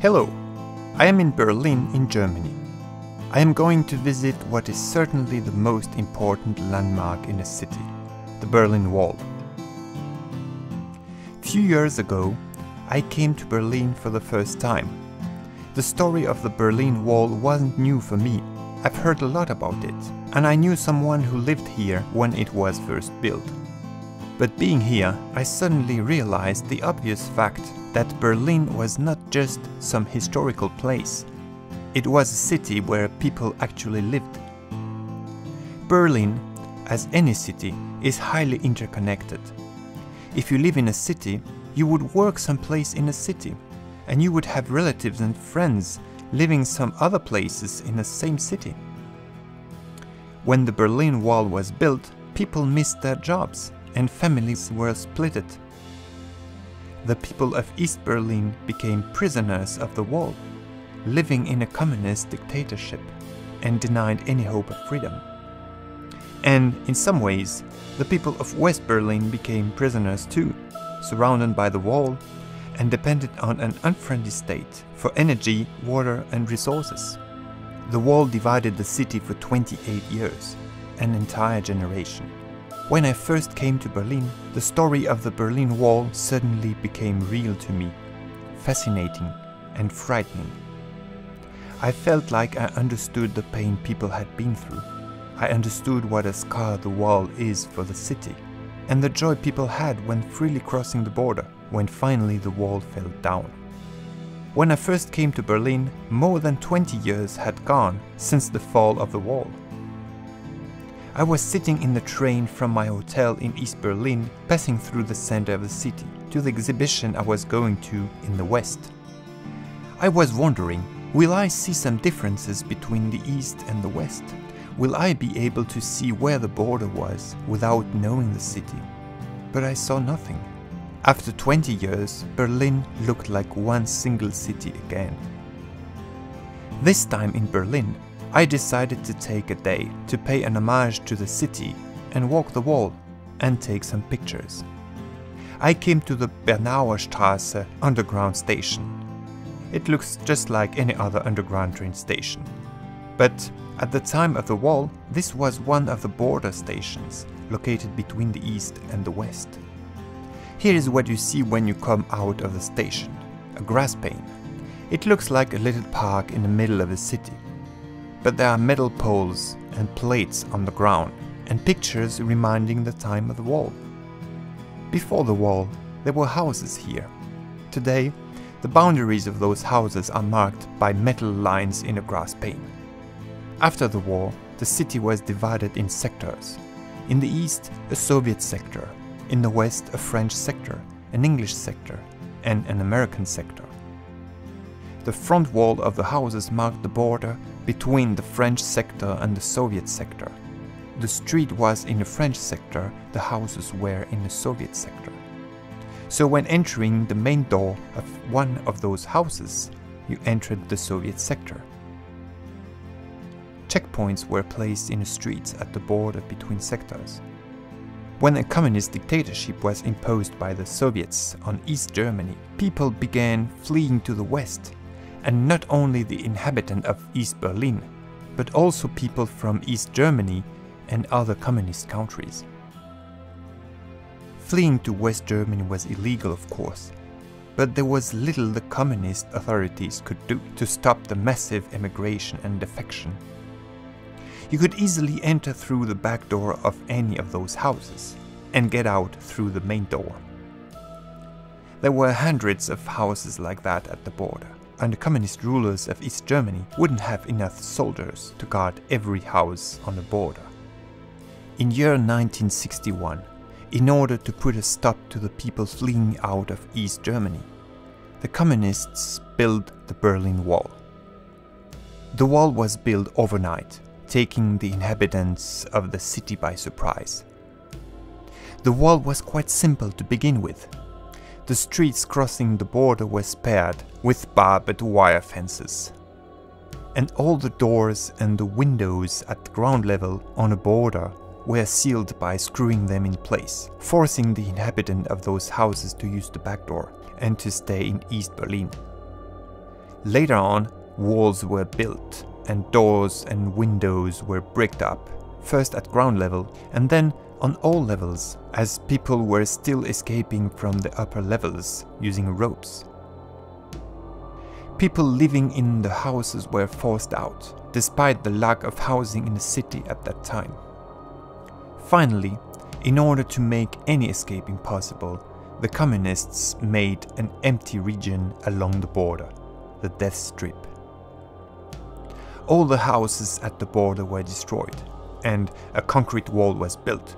Hello, I am in Berlin in Germany. I am going to visit what is certainly the most important landmark in the city, the Berlin Wall. Few years ago, I came to Berlin for the first time. The story of the Berlin Wall wasn't new for me. I've heard a lot about it, and I knew someone who lived here when it was first built. But being here, I suddenly realized the obvious fact that Berlin was not just some historical place. It was a city where people actually lived. Berlin, as any city, is highly interconnected. If you live in a city, you would work someplace in a city, and you would have relatives and friends living some other places in the same city. When the Berlin Wall was built, people missed their jobs and families were splitted. The people of East Berlin became prisoners of the wall, living in a communist dictatorship and denied any hope of freedom. And in some ways, the people of West Berlin became prisoners too, surrounded by the wall and dependent on an unfriendly state for energy, water and resources. The wall divided the city for 28 years, an entire generation. When I first came to Berlin, the story of the Berlin Wall suddenly became real to me, fascinating and frightening. I felt like I understood the pain people had been through. I understood what a scar the wall is for the city, and the joy people had when freely crossing the border, when finally the wall fell down. When I first came to Berlin, more than 20 years had gone since the fall of the wall. I was sitting in the train from my hotel in East Berlin, passing through the center of the city, to the exhibition I was going to in the west. I was wondering, will I see some differences between the east and the west? Will I be able to see where the border was without knowing the city? But I saw nothing. After 20 years, Berlin looked like one single city again. This time in Berlin, I decided to take a day to pay an homage to the city and walk the wall and take some pictures. I came to the Bernauer Straße underground station. It looks just like any other underground train station. But at the time of the wall, this was one of the border stations, located between the east and the west. Here is what you see when you come out of the station, a grass pane. It looks like a little park in the middle of the city but there are metal poles and plates on the ground and pictures reminding the time of the wall. Before the wall, there were houses here. Today, the boundaries of those houses are marked by metal lines in a grass pane. After the war, the city was divided in sectors. In the east, a Soviet sector, in the west, a French sector, an English sector, and an American sector. The front wall of the houses marked the border between the French sector and the Soviet sector. The street was in the French sector, the houses were in the Soviet sector. So when entering the main door of one of those houses, you entered the Soviet sector. Checkpoints were placed in the streets at the border between sectors. When a communist dictatorship was imposed by the Soviets on East Germany, people began fleeing to the west and not only the inhabitant of East Berlin, but also people from East Germany and other communist countries. Fleeing to West Germany was illegal, of course, but there was little the communist authorities could do to stop the massive emigration and defection. You could easily enter through the back door of any of those houses and get out through the main door. There were hundreds of houses like that at the border and the communist rulers of East Germany wouldn't have enough soldiers to guard every house on the border. In year 1961, in order to put a stop to the people fleeing out of East Germany, the communists built the Berlin Wall. The wall was built overnight, taking the inhabitants of the city by surprise. The wall was quite simple to begin with, the streets crossing the border were spared with barbed wire fences. And all the doors and the windows at ground level on the border were sealed by screwing them in place, forcing the inhabitant of those houses to use the back door and to stay in East Berlin. Later on, walls were built and doors and windows were bricked up, first at ground level and then on all levels, as people were still escaping from the upper levels using ropes. People living in the houses were forced out, despite the lack of housing in the city at that time. Finally, in order to make any escaping possible, the communists made an empty region along the border, the Death Strip. All the houses at the border were destroyed, and a concrete wall was built.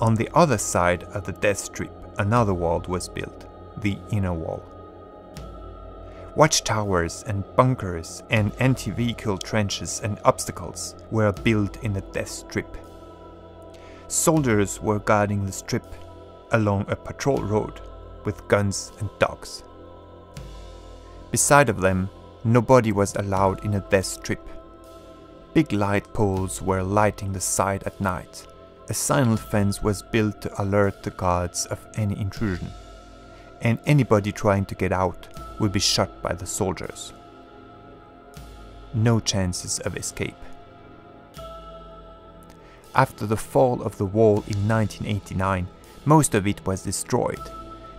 On the other side of the Death Strip, another wall was built, the inner wall. Watchtowers and bunkers and anti-vehicle trenches and obstacles were built in the Death Strip. Soldiers were guarding the strip along a patrol road with guns and dogs. Beside of them, nobody was allowed in a Death Strip. Big light poles were lighting the site at night. A signal fence was built to alert the guards of any intrusion, and anybody trying to get out would be shot by the soldiers. No chances of escape. After the fall of the wall in 1989, most of it was destroyed,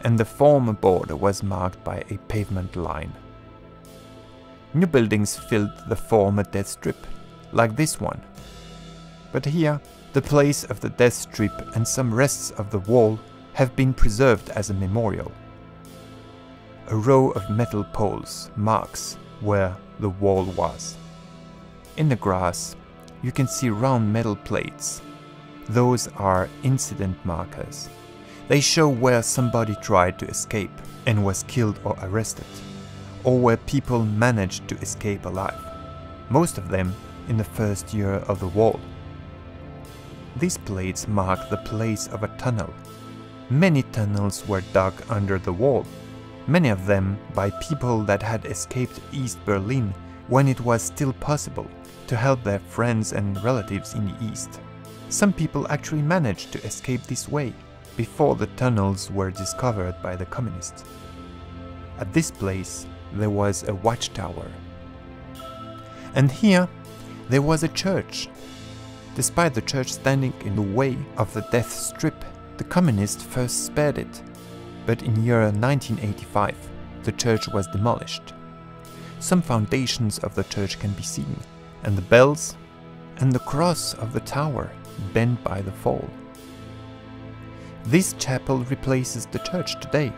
and the former border was marked by a pavement line. New buildings filled the former death strip, like this one. But here, the place of the death strip and some rests of the wall have been preserved as a memorial. A row of metal poles marks where the wall was. In the grass, you can see round metal plates. Those are incident markers. They show where somebody tried to escape and was killed or arrested, or where people managed to escape alive, most of them in the first year of the wall. These plates mark the place of a tunnel. Many tunnels were dug under the wall, many of them by people that had escaped East Berlin when it was still possible to help their friends and relatives in the East. Some people actually managed to escape this way before the tunnels were discovered by the communists. At this place there was a watchtower. And here there was a church. Despite the church standing in the way of the death strip, the communists first spared it. But in year 1985, the church was demolished. Some foundations of the church can be seen, and the bells and the cross of the tower bent by the fall. This chapel replaces the church today.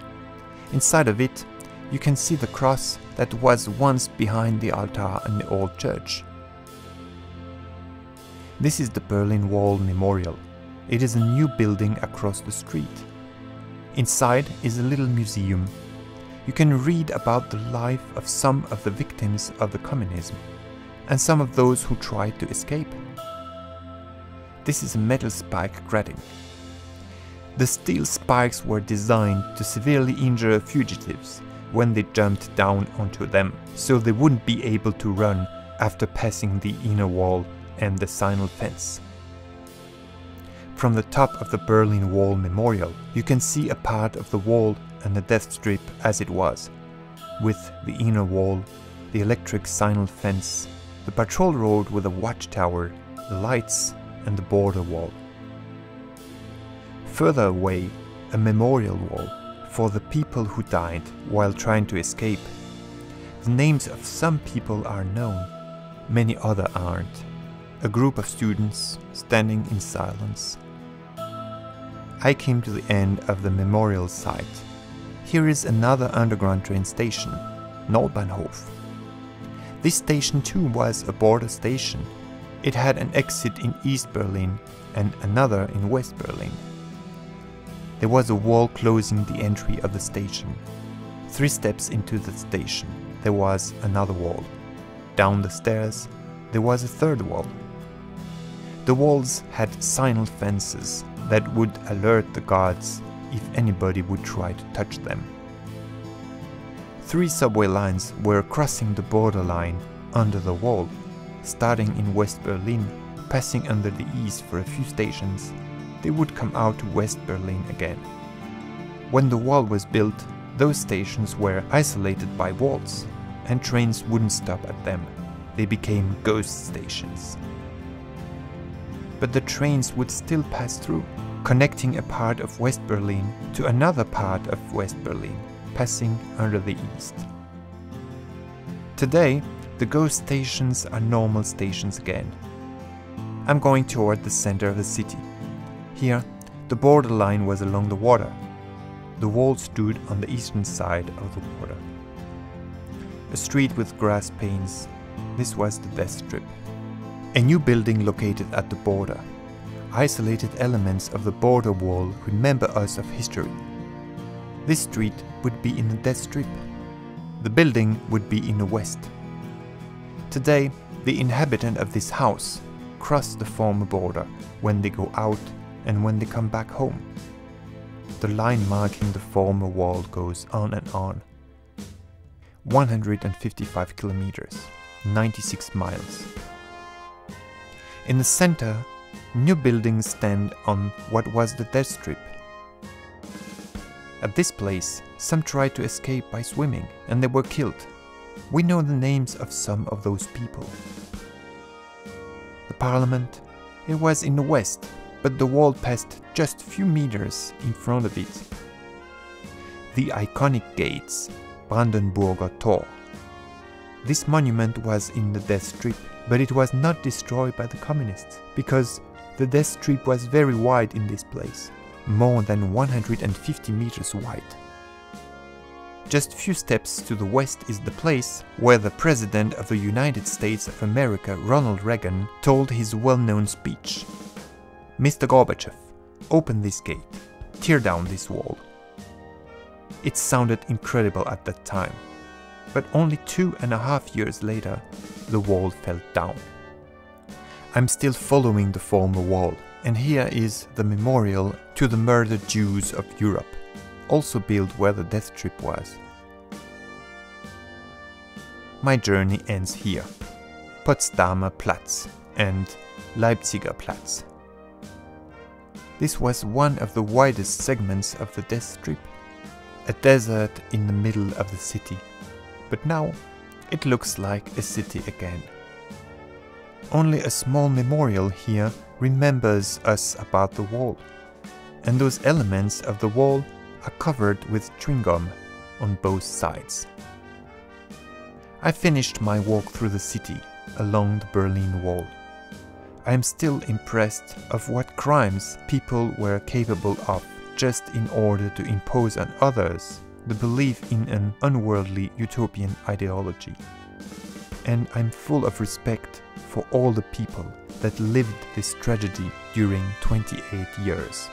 Inside of it, you can see the cross that was once behind the altar in the old church. This is the Berlin Wall Memorial. It is a new building across the street. Inside is a little museum. You can read about the life of some of the victims of the communism and some of those who tried to escape. This is a metal spike grating. The steel spikes were designed to severely injure fugitives when they jumped down onto them, so they wouldn't be able to run after passing the inner wall and the signal fence. From the top of the Berlin Wall Memorial, you can see a part of the wall and the death strip as it was, with the inner wall, the electric signal fence, the patrol road with a watchtower, the lights and the border wall. Further away, a memorial wall for the people who died while trying to escape. The names of some people are known, many other aren't. A group of students standing in silence. I came to the end of the memorial site. Here is another underground train station, Nordbahnhof. This station too was a border station it had an exit in East Berlin and another in West Berlin. There was a wall closing the entry of the station. Three steps into the station, there was another wall. Down the stairs, there was a third wall. The walls had signal fences that would alert the guards if anybody would try to touch them. Three subway lines were crossing the borderline under the wall starting in West Berlin, passing under the east for a few stations, they would come out to West Berlin again. When the wall was built, those stations were isolated by walls, and trains wouldn't stop at them. They became ghost stations. But the trains would still pass through, connecting a part of West Berlin to another part of West Berlin, passing under the east. Today, the ghost stations are normal stations again. I'm going toward the center of the city. Here, the borderline was along the water. The wall stood on the eastern side of the water. A street with grass panes. This was the death strip. A new building located at the border. Isolated elements of the border wall remember us of history. This street would be in the death strip. The building would be in the west. Today, the inhabitant of this house cross the former border when they go out and when they come back home. The line marking the former wall goes on and on. 155 kilometers, 96 miles. In the center, new buildings stand on what was the death strip. At this place, some tried to escape by swimming and they were killed. We know the names of some of those people. The parliament, it was in the west, but the wall passed just a few meters in front of it. The iconic gates, Brandenburger Tor. This monument was in the death strip, but it was not destroyed by the communists, because the death strip was very wide in this place, more than 150 meters wide. Just few steps to the west is the place where the President of the United States of America, Ronald Reagan, told his well-known speech. Mr. Gorbachev, open this gate, tear down this wall. It sounded incredible at that time, but only two and a half years later, the wall fell down. I'm still following the former wall, and here is the memorial to the murdered Jews of Europe also built where the death strip was. My journey ends here, Potsdamer Platz and Leipziger Platz. This was one of the widest segments of the death strip, a desert in the middle of the city, but now it looks like a city again. Only a small memorial here remembers us about the wall, and those elements of the wall are covered with chewing on both sides. I finished my walk through the city along the Berlin Wall. I am still impressed of what crimes people were capable of just in order to impose on others the belief in an unworldly utopian ideology. And I'm full of respect for all the people that lived this tragedy during 28 years.